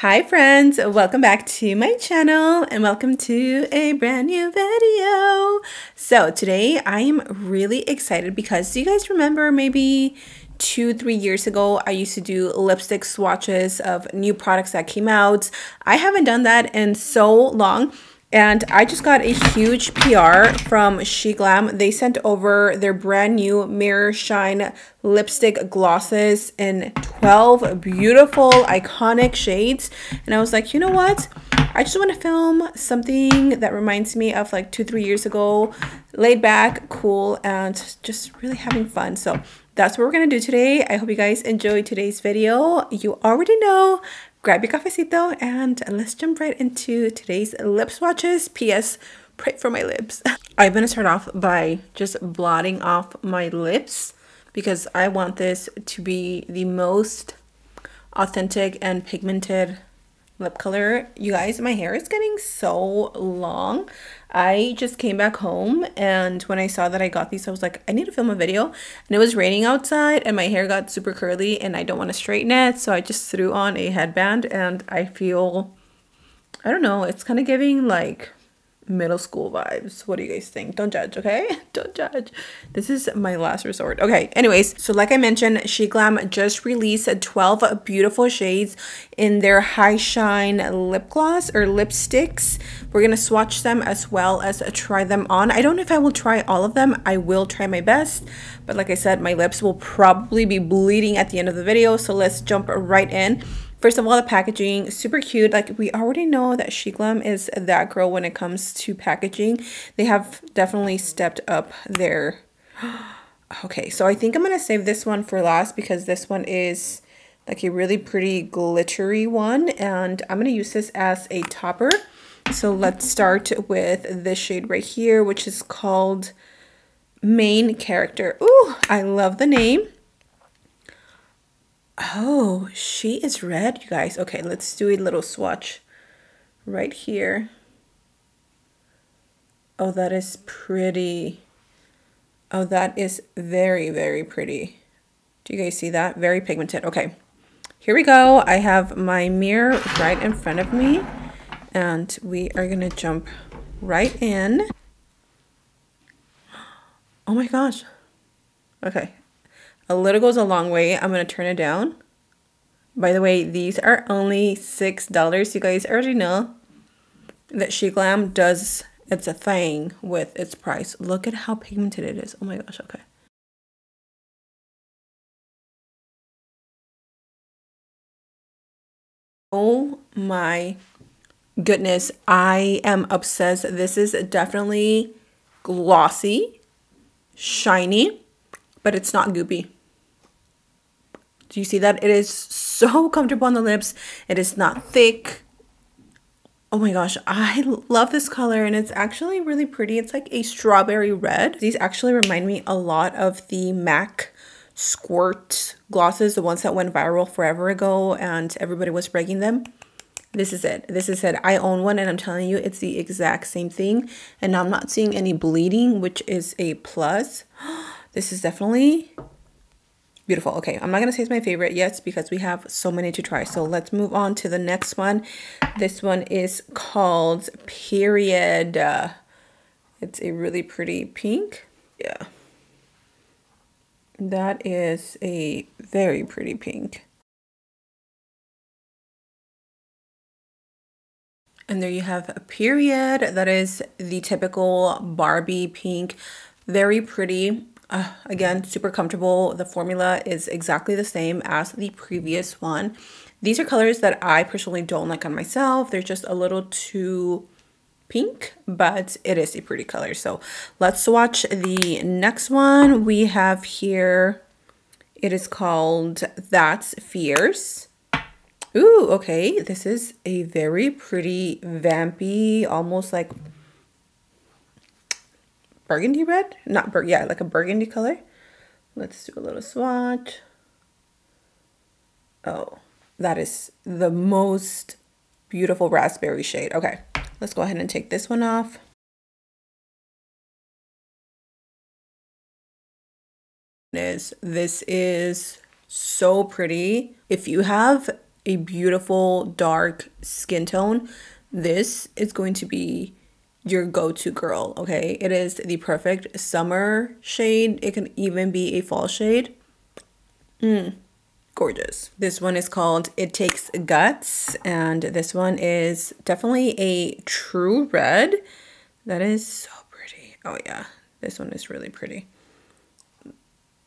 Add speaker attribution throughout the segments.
Speaker 1: Hi friends, welcome back to my channel and welcome to a brand new video. So today I am really excited because do you guys remember maybe two, three years ago, I used to do lipstick swatches of new products that came out. I haven't done that in so long. And I just got a huge PR from SheGlam. They sent over their brand new Mirror Shine lipstick glosses in 12 beautiful, iconic shades. And I was like, you know what? I just want to film something that reminds me of like two, three years ago. Laid back, cool, and just really having fun. So that's what we're to do today. I hope you guys enjoyed today's video. You already know grab your cafecito and let's jump right into today's lip swatches. P.S. Pray for my lips. I'm to start off by just blotting off my lips because I want this to be the most authentic and pigmented lip color. You guys, my hair is getting so long. I just came back home and when I saw that I got these, I was like, I need to film a video. And it was raining outside and my hair got super curly and I don't want to straighten it. So I just threw on a headband and I feel, I don't know, it's kind of giving like middle school vibes. What do you guys think? Don't judge, okay? Don't judge. This is my last resort. Okay, anyways, so like I mentioned, SheGlam just released 12 beautiful shades in their High Shine lip gloss or lipsticks. We're to swatch them as well as try them on. I don't know if I will try all of them. I will try my best. But like I said, my lips will probably be bleeding at the end of the video. So let's jump right in. First of all, the packaging, super cute. Like we already know that SheGlam is that girl when it comes to packaging. They have definitely stepped up their... okay, so I think I'm going to save this one for last because this one is like a really pretty glittery one. And I'm going to use this as a topper. So let's start with this shade right here, which is called Main Character. Ooh, I love the name. Oh, she is red, you guys. Okay, let's do a little swatch right here. Oh, that is pretty. Oh, that is very, very pretty. Do you guys see that? Very pigmented. Okay, here we go. I have my mirror right in front of me. And we are going to jump right in. Oh my gosh. Okay, a little goes a long way. I'm going to turn it down. By the way, these are only $6. You guys already know that SheGlam does it's a thing with its price. Look at how pigmented it is. Oh my gosh, okay. Oh my goodness, I am obsessed. This is definitely glossy, shiny, but it's not goopy. Do you see that? It is so comfortable on the lips. It is not thick. Oh my gosh, I love this color and it's actually really pretty. It's like a strawberry red. These actually remind me a lot of the MAC Squirt glosses, the ones that went viral forever ago and everybody was breaking them. This is it. This is it. I own one and I'm telling you it's the exact same thing. And I'm not seeing any bleeding, which is a plus. This is definitely beautiful. Okay, I'm not going to say it's my favorite yet because we have so many to try. So let's move on to the next one. This one is called Periodt. It's a really pretty pink. Yeah. That is a very pretty pink. And there you have a period. That is the typical Barbie pink. Very pretty. Uh, again, super comfortable. The formula is exactly the same as the previous one. These are colors that I personally don't like on myself. They're just a little too pink, but it is a pretty color. So let's watch the next one. We have here, it is called That's Fierce. Ooh, okay. This is a very pretty vampy, almost like burgundy red. Not bur yeah, like a burgundy color. Let's do a little swatch. Oh, that is the most beautiful raspberry shade. Okay, let's go ahead and take this one off. Is this is so pretty. If you have a beautiful dark skin tone, this is going to be your go-to girl, okay? It is the perfect summer shade. It can even be a fall shade. Mm, gorgeous. This one is called It Takes Guts, and this one is definitely a true red. That is so pretty. Oh yeah, this one is really pretty.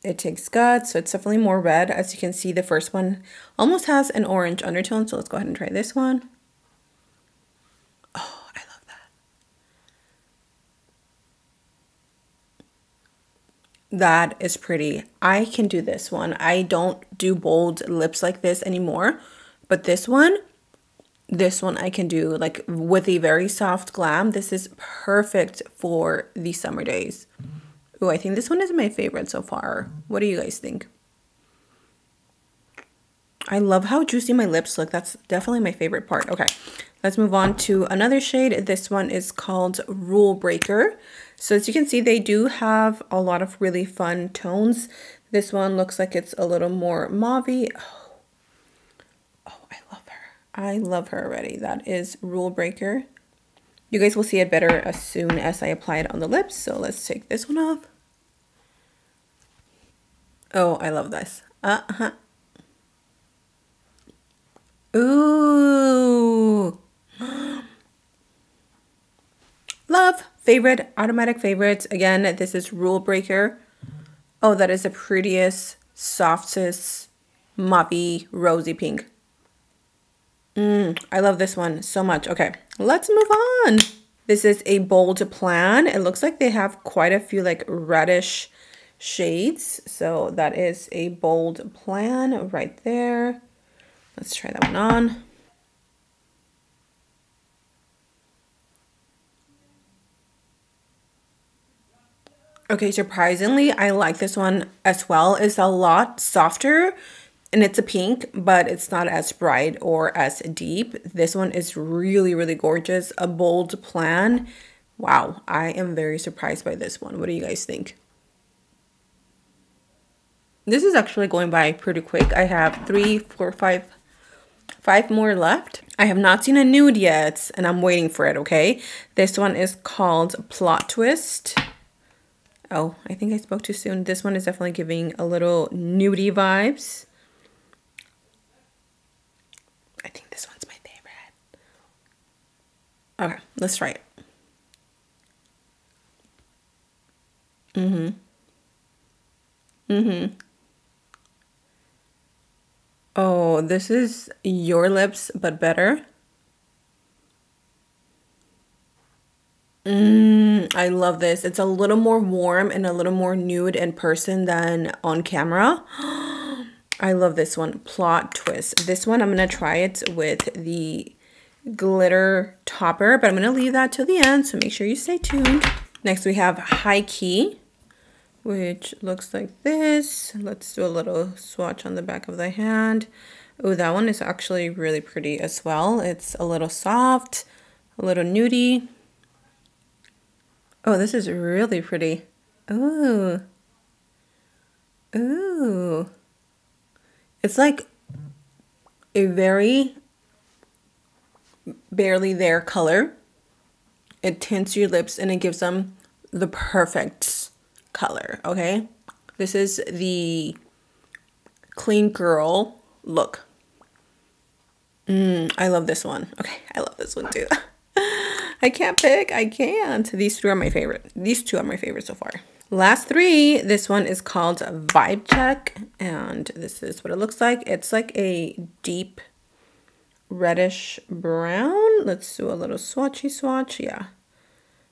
Speaker 1: It takes guts, so it's definitely more red. As you can see, the first one almost has an orange undertone, so let's go ahead and try this one. Oh, I love that. Is pretty. I can do this one. I don't do bold lips like this anymore, but this one, this one I can do like with a very soft glam. This is perfect for the summer days. Oh, I think this one is my favorite so far. What do you guys think? I love how juicy my lips look. That's definitely my favorite part. Okay, let's move on to another shade. This one is called Rule Breaker. So as you can see, they do have a lot of really fun tones. This one looks like it's a little more mauve oh. oh, I love her. I love her already. That is Rule Breaker. You guys will see it better as soon as I apply it on the lips. So let's take this one off. Oh, I love this. Uh-huh. Ooh. Love. Favorite. Automatic favorites. Again, this is Rule Breaker. Oh, that is the prettiest, softest, mauve, rosy pink. Mm, I love this one so much. Okay, let's move on. This is a bold plan. It looks like they have quite a few like reddish shades. So that is a bold plan right there. Let's try that one on. Okay, surprisingly, I like this one as well. It's a lot softer and it's a pink, but it's not as bright or as deep. This one is really, really gorgeous. A bold plan. Wow, I am very surprised by this one. What do you guys think? This is actually going by pretty quick. I have three, four, five, five more left. I have not seen a nude yet, and I'm waiting for it, okay? This one is called Plot Twist. Oh, I think I spoke too soon. This one is definitely giving a little nudie vibes. I think this one's my favorite. Okay, let's try it. Mm-hmm. Mm-hmm. Oh, this is your lips, but better. Mm, I love this. It's a little more warm and a little more nude in person than on camera. I love this one. Plot twist. This one, I'm going to try it with the glitter topper, but I'm going to leave that till the end, so make sure you stay tuned. Next, we have High Key which looks like this. Let's do a little swatch on the back of the hand. Oh, that one is actually really pretty as well. It's a little soft, a little nudie. Oh, this is really pretty. Ooh. Ooh. It's like a very barely there color. It tints your lips and it gives them the perfect color, okay? This is the clean girl look. Mm, I love this one. Okay, I love this one too. I can't pick. I can't. These two are my favorite. These two are my favorite so far. Last three. This one is called Vibe Check. And this is what it looks like. It's like a deep reddish brown. Let's do a little swatchy swatch. Yeah.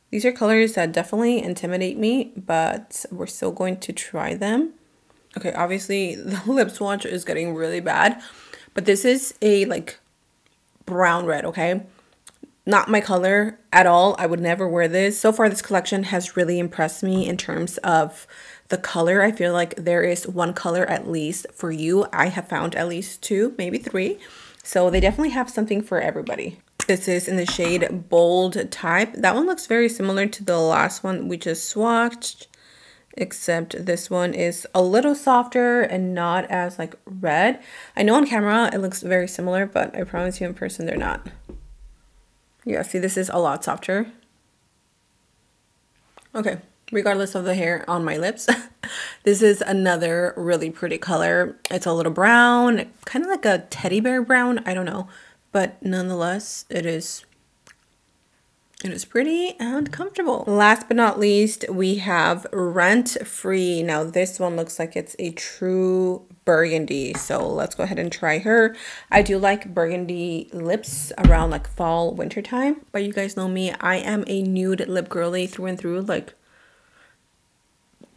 Speaker 1: These are colors that definitely intimidate me, but we're still going to try them. Okay, obviously the lip swatch is getting really bad, but this is a like brown red, okay? Not my color at all. I would never wear this. So far, this collection has really impressed me in terms of the color. I feel like there is one color at least for you. I have found at least two, maybe three. So they definitely have something for everybody. This is in the shade Bold Type. That one looks very similar to the last one we just swatched. except this one is a little softer and not as like red. I know on camera it looks very similar, but I promise you in person they're not. Yeah, see this is a lot softer. Okay, regardless of the hair on my lips, this is another really pretty color. It's a little brown, kind of like a teddy bear brown, I don't know. But nonetheless, it is it is pretty and comfortable. Last but not least, we have Rent Free. Now this one looks like it's a true burgundy. So let's go ahead and try her. I do like burgundy lips around like fall, winter time. But you guys know me, I am a nude lip girly through and through. Like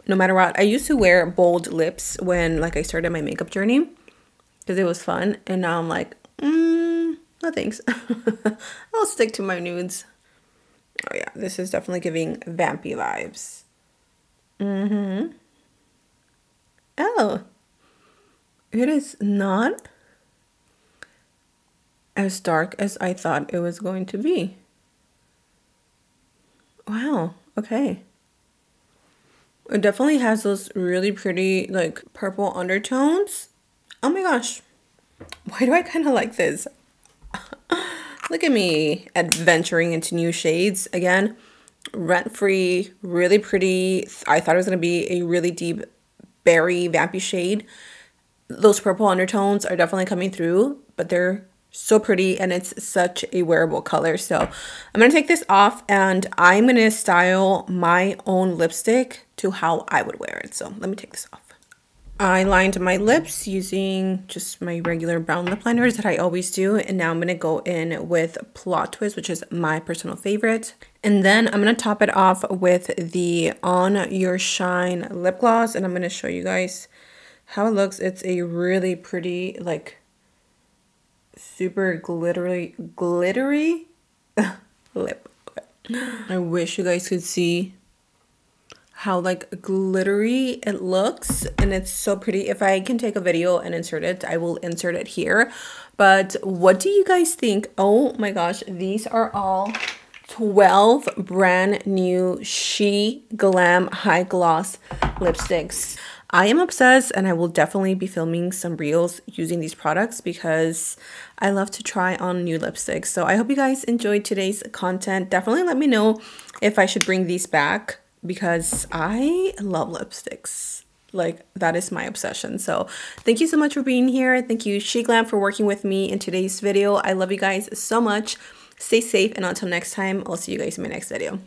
Speaker 1: no matter what. I used to wear bold lips when like I started my makeup journey because it was fun. And now I'm like, mm, no thanks. I'll stick to my nudes. Oh yeah, this is definitely giving vampy vibes. Mm-hmm. Oh. It is not as dark as I thought it was going to be. Wow, okay. It definitely has those really pretty like purple undertones. Oh my gosh. Why do I kind of like this? Look at me adventuring into new shades again. Rent free, really pretty. I thought it was going to be a really deep berry vampy shade. Those purple undertones are definitely coming through, but they're so pretty and it's such a wearable color. So I'm going to take this off and I'm going to style my own lipstick to how I would wear it. So let me take this off. I lined my lips using just my regular brown lip liners that I always do. And now I'm going to go in with Plot Twist, which is my personal favorite. And then I'm going to top it off with the Own Your Shine lip gloss. And I'm going to show you guys how it looks. It's a really pretty, like, super glittery, glittery lip. I wish you guys could see how like glittery it looks and it's so pretty. If i can take a video and insert it i will insert it here. But what do you guys think? Oh my gosh these are all 12 brand new she glam high gloss lipsticks. I am obsessed and I will definitely be filming some reels using these products because I love to try on new lipsticks. So I hope you guys enjoyed today's content. Definitely let me know if I should bring these back because I love lipsticks. Like that is my obsession. So thank you so much for being here. Thank you SheGlam for working with me in today's video. I love you guys so much. Stay safe and until next time, I'll see you guys in my next video.